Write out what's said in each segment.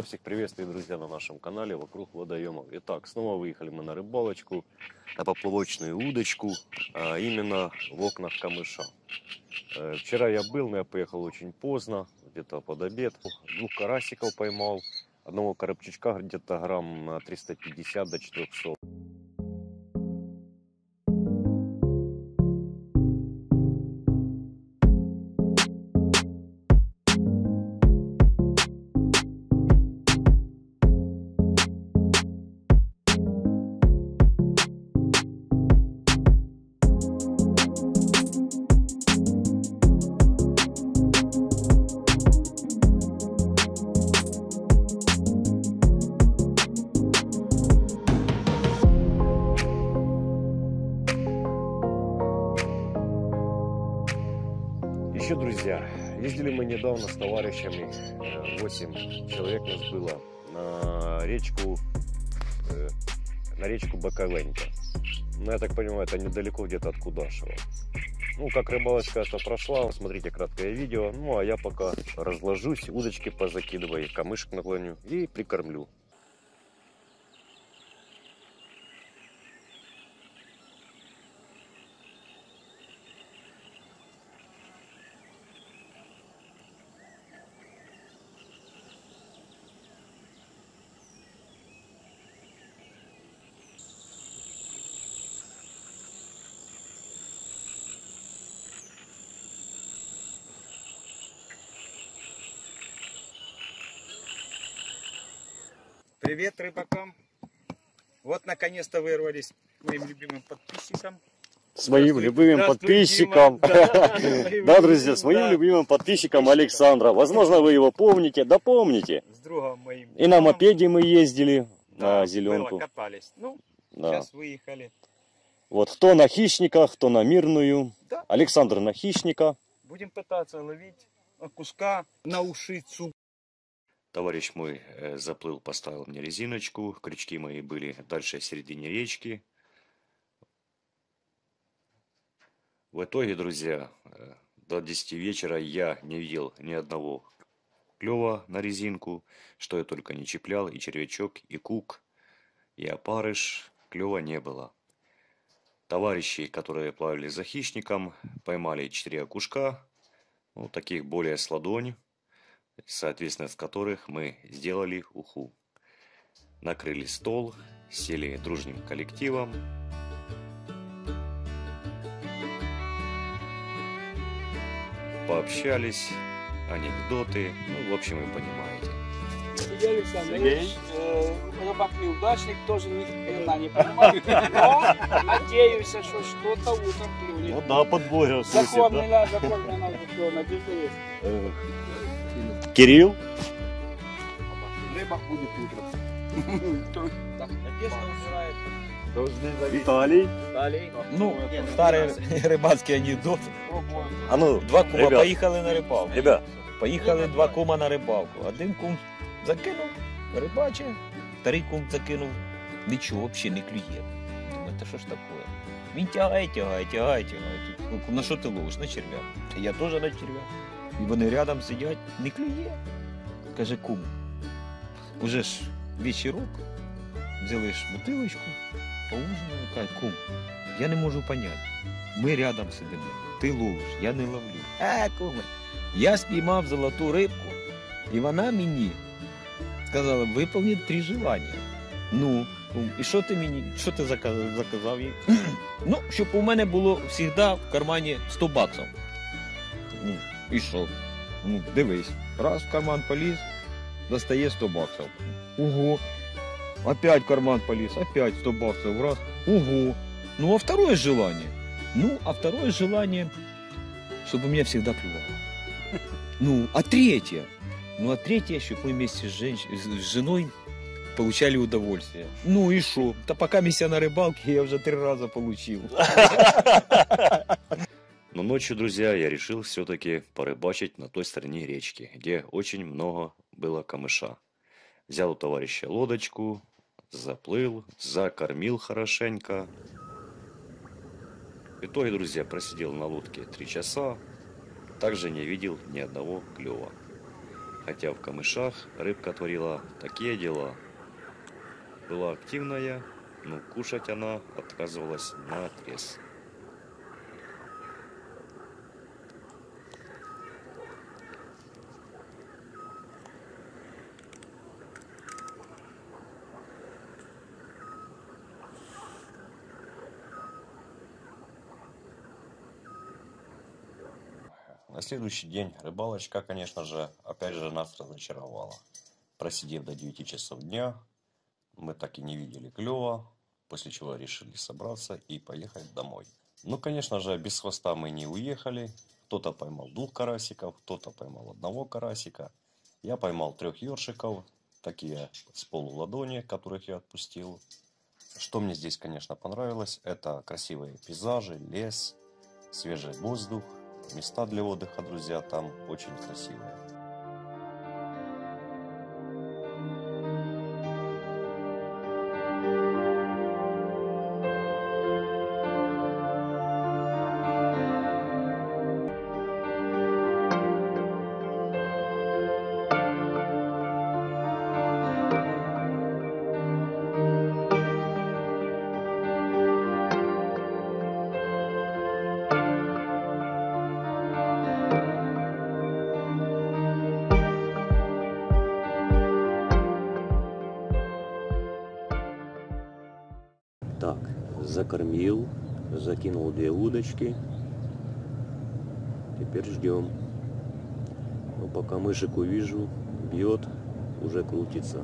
Снова всех приветствую, друзья, на нашем канале «Вокруг водоемов». Итак, снова выехали мы на рыбалочку, на поплавочную удочку, а именно в окнах камыша. Э, Вчера я был, но я поехал очень поздно, где-то под обед. Двух карасиков поймал, одного коробчичка где-то грамм на 350 до 400. Еще, друзья, ездили мы недавно с товарищами, 8 человек нас было, на речку, э, на речку Бакаленька. Ну, я так понимаю, это недалеко где-то от Кудашева. Ну, как рыбалочка это прошла, смотрите краткое видео. Ну, а я пока разложусь, удочки позакидываю, камышек наклоню и прикормлю. Привет рыбакам! Вот наконец-то вырвались моим любимым подписчикам. Своим Здравствуй. любимым Здравствуй, подписчикам. Дима. Да, моим Да, друзья, своим да. любимым подписчикам Александра. Возможно, вы его помните, да помните. С другом моим. И на мопеде мы ездили Да, на зеленку. было, катались. Ну, Да. сейчас выехали. Вот кто на хищниках, кто на мирную. Да. Александр на хищника. Будем пытаться ловить куска на ушицу. Товарищ мой э, заплыл, поставил мне резиночку. Крючки мои были дальше в середине речки. В итоге, друзья, э, до 10 вечера я не видел ни одного клева на резинку, что я только не чеплял, и червячок, и кук, и опарыш, клева не было. Товарищи, которые плавали за хищником, поймали 4 окушка, ну, таких более с ладонь, соответственно, с которых мы сделали уху. Накрыли стол, сели дружным коллективом. Пообщались, анекдоты, ну, в общем, вы понимаете. Сергей Александрович, э, рыбак неудачник, тоже ни хрена не понимаю, но надеюсь, что что-то утром клюнет. да, подборил, Закормлено, закормлено, все, надежда есть. Кирилл, Рыбак будет утром. Надежда убирает. Виталий. Ну, старий рибацький анекдот. А ну, Два кума ребят, поїхали на рибалку. ребят, Поїхали два кума на рибалку. Один кум закинув, рибаче, старий кум закинув. Нічого взагалі не клює. Думаю, та що ж таке? Він тягає, тягає, тягає, тягає. Тут, ну, кум, на що ти ловиш? На черв'я. Я теж на черв'я. І вони рядом сидять, не клює. Каже, кум. Уже ж вечірок, взяли ж бутилочку, поужинали, каже, кум, я не можу поняти. Ми рядом сидимо. Ти ловиш, я не ловлю. А, куме, я спіймав золоту рибку, і вона мені сказала, виповніть три желання. Ну, кум, і що ти мені, що ти заказав, заказав їй? ну, щоб у мене було завжди в кармані 100 баксів. Ну, і що? Ну, дивись, раз в карман поліз, достає 100 баксів. Ого. Опять в карман полез, опять 100 баксов, раз. Ого. Ну, а второе желание? Ну, а второе желание, чтобы у меня всегда клювало. Ну, а третье? Ну, а третье, чтобы мы вместе с, женщ... с женой получали удовольствие. Ну и что? Да пока я на рыбалке, я уже три раза получил. Но ночью, друзья, я решил все-таки порыбачить на той стороне речки, где очень много было камыша. Взял у товарища лодочку, заплыл, закормил хорошенько. В итоге, друзья, просидел на лодке три часа, также не видел ни одного клева. Хотя в камышах рыбка творила такие дела. Была активная, но кушать она отказывалась на отрез. На следующий день рыбалочка, конечно же, опять же нас разочаровала. Просидев до 9 часов дня, мы так и не видели клёва, после чего решили собраться и поехать домой. Ну, конечно же, без хвоста мы не уехали. Кто-то поймал двух карасиков, кто-то поймал одного карасика. Я поймал трех ёршиков, такие с полуладони, которых я отпустил. Что мне здесь, конечно, понравилось, это красивые пейзажи, лес, свежий воздух, места для отдыха, друзья, там очень красивые. Закормил, закинул две удочки. Теперь ждем. Но пока мышек увижу, бьет, уже крутится.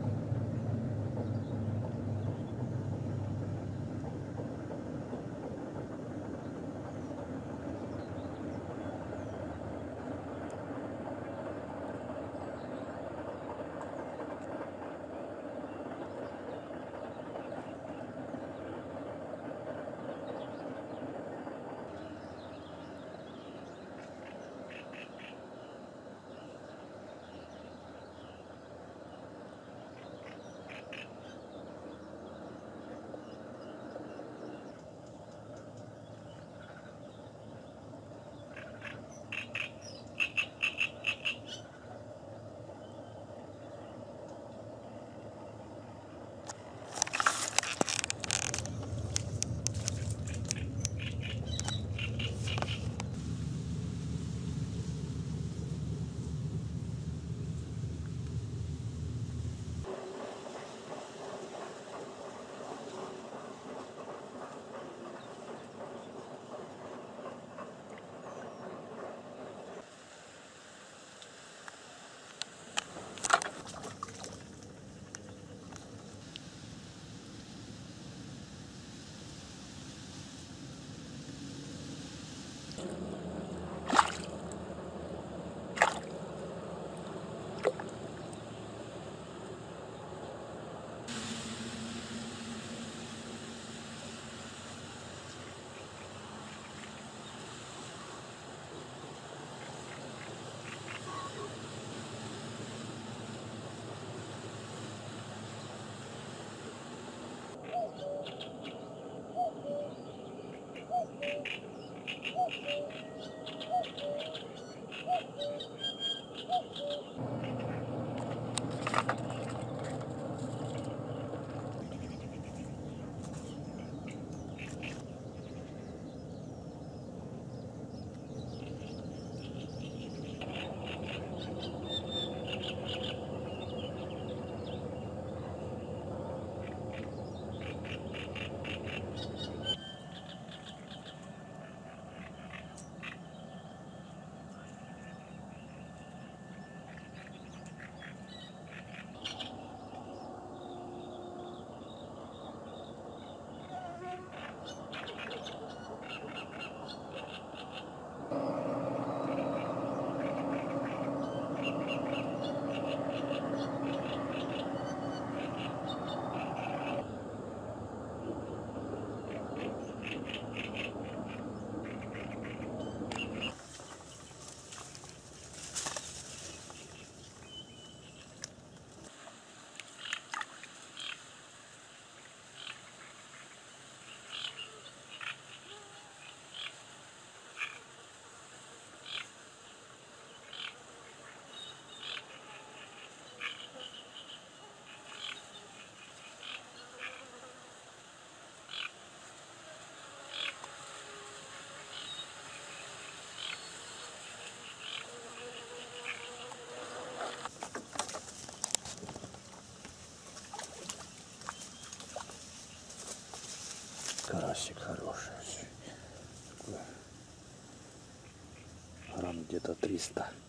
Где-то 300.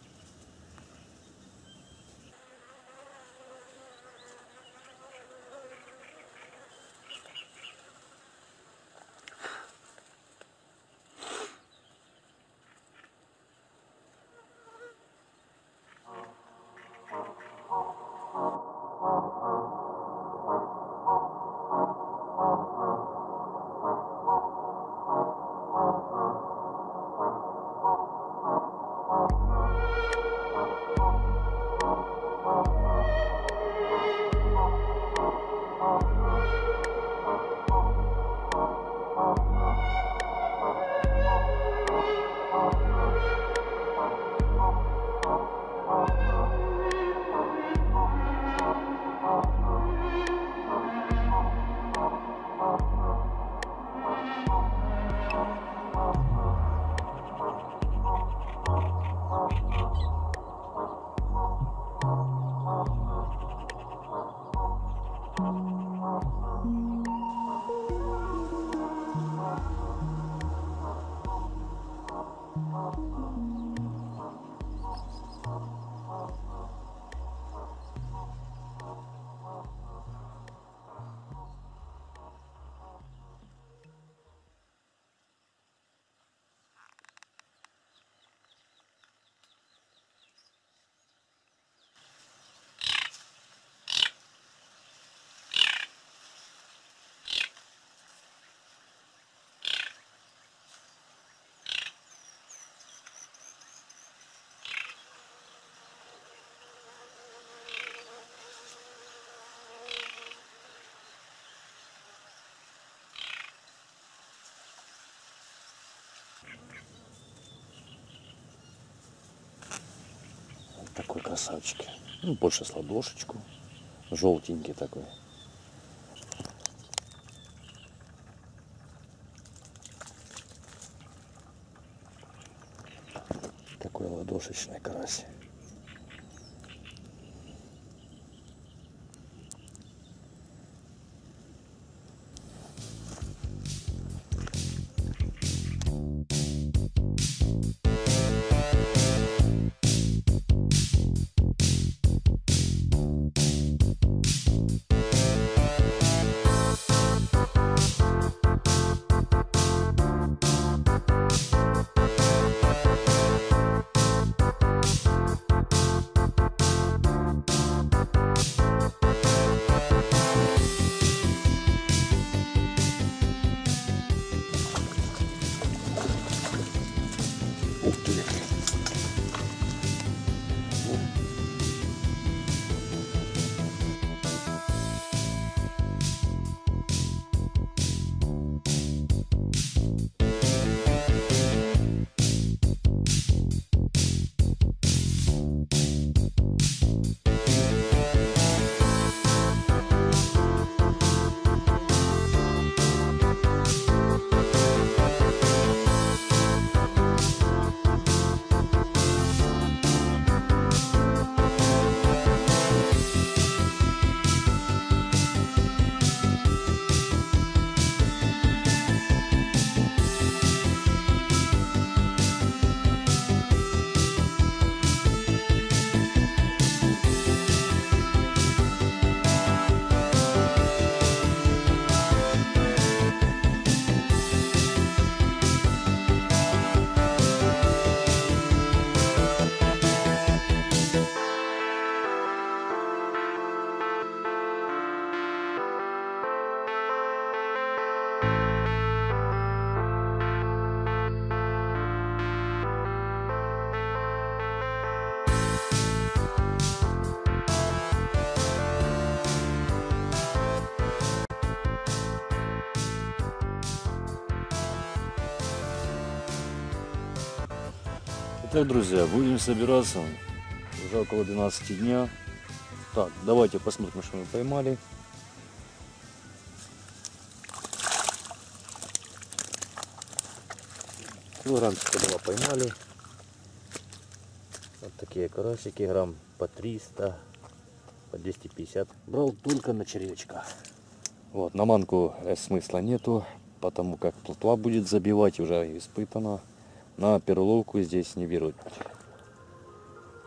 Вот love. Такой красавчик. Ну, больше с ладошечку. Желтенький такой. Такой ладошечный карась. Итак, друзья, будем собираться. Уже около 12 дня. Так, давайте посмотрим, что мы поймали. Килограммчика два поймали. Вот такие карасики, грамм по 300, по 250. Брал только на червячка. Вот, на манку э, смысла нету. потому как плотва будет забивать, уже испытано. На перловку здесь не берут.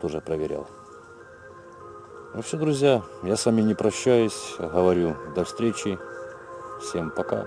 Тоже проверял. Ну все, друзья, я с вами не прощаюсь, говорю до встречи. Всем пока.